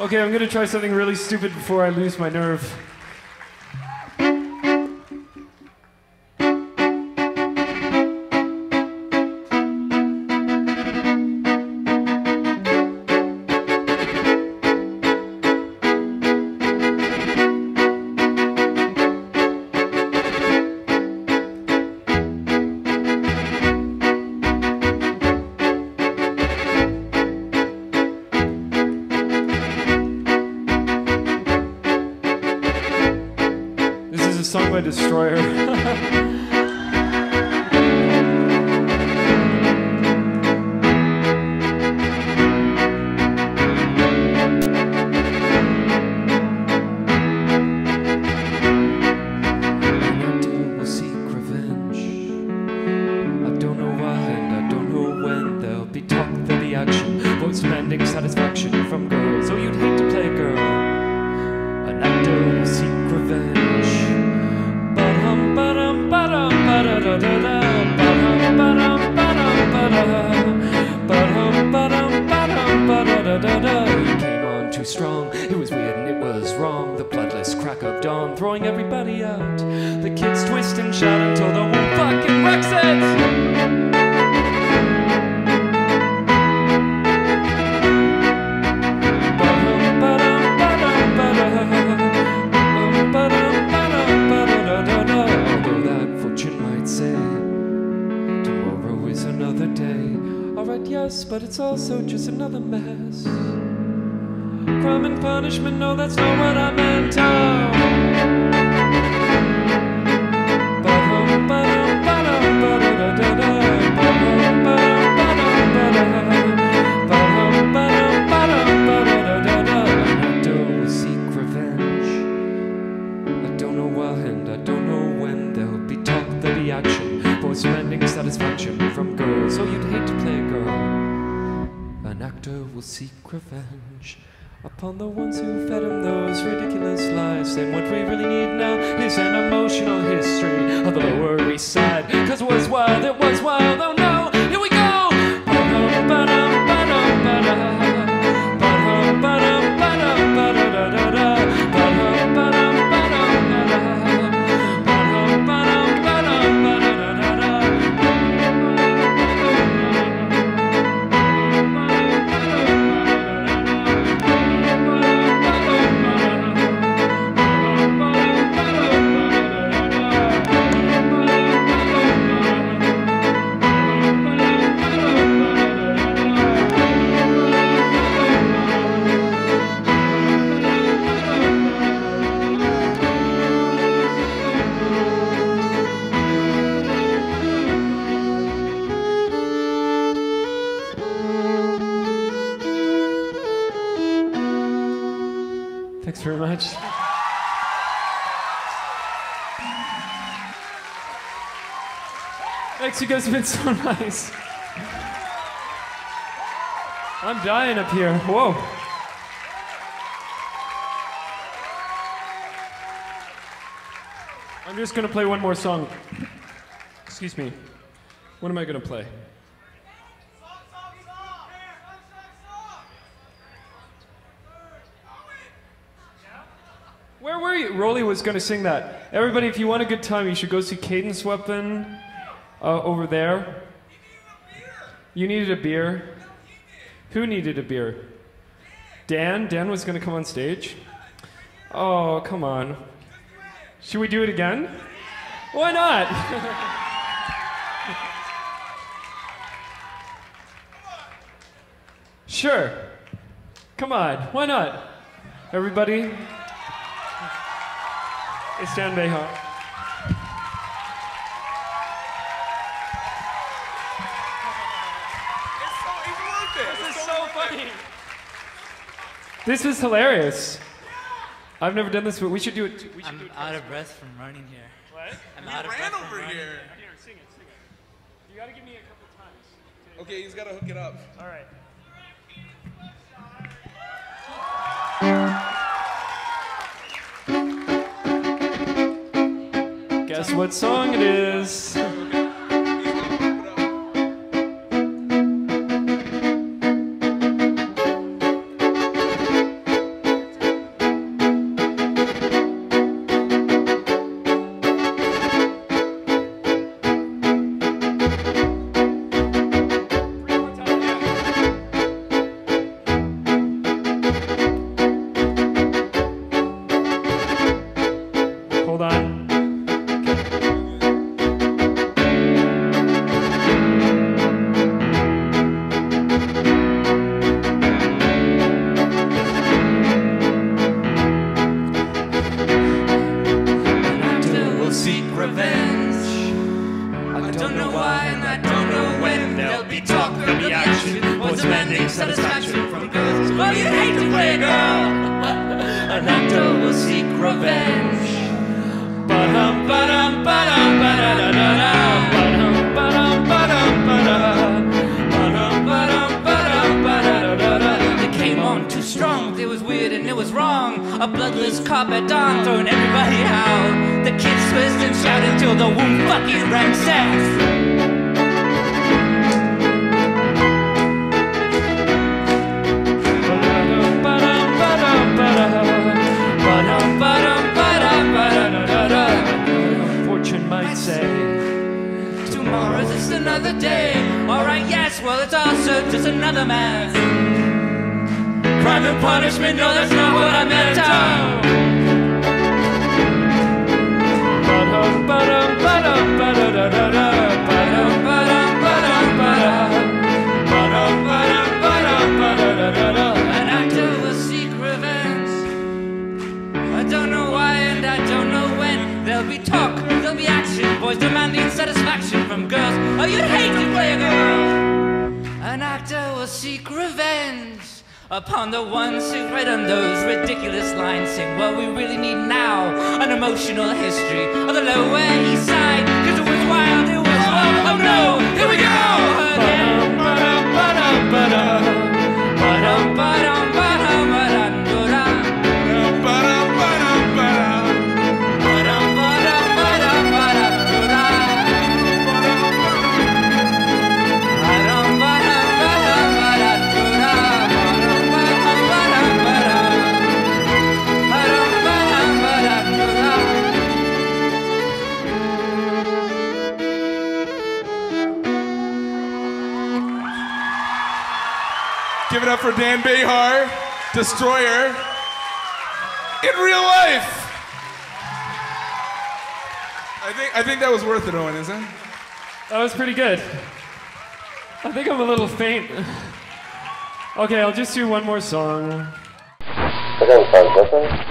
Okay, I'm gonna try something really stupid before I lose my nerve. Is a Alright, yes, but it's also just another mess. Crime and punishment, no, that's not what I meant. Oh. Actor will seek revenge upon the ones who fed him those ridiculous lies. And what we really need now is an emotional history of the Lower East Side. Cause it was wild, it was wild, oh no, here we go! Thanks very much. Thanks, you guys have been so nice. I'm dying up here. Whoa. I'm just gonna play one more song. Excuse me. What am I gonna play? Where were you? Rollie was going to sing that. Everybody, if you want a good time, you should go see Cadence Weapon uh, over there. You needed a beer. Who needed a beer? Dan? Dan was going to come on stage? Oh, come on. Should we do it again? Why not? sure. Come on. Why not? Everybody? It's Dan Bejar. This is so funny. This is hilarious. I've never done this, but we should do it. We should I'm it out of breath from running here. What? I'm out of breath from running. Here, sing it, sing it. You gotta give me a couple times. Okay, he's got to hook it up. All right. Guess what song it is? Satisfaction from girls. Oh, you hate to play a girl. An actor will seek revenge. Ba-dum, ba-dum, ba-dum, ba-da-da-da-da. Ba-dum, ba-dum, ba-dum, ba-da. Ba-dum, ba-dum, ba-dum, ba-da-da-da-da. They came on too strong, it was weird and it was wrong. A bloodless cop at dawn, throwing everybody out. The kids twist and shout until the womb fucking ranks sex. Another day. Alright, yes, well, it's also just another man. Crime and punishment, no, that's not what I meant. Oh. Upon the ones who've on those ridiculous lines. saying, what we really need now an emotional history of the Lower East Side. Give it up for Dan Bejar, Destroyer, in real life. I think I think that was worth it, Owen, isn't it? That was pretty good. I think I'm a little faint. Okay, I'll just do one more song. Again, transmission.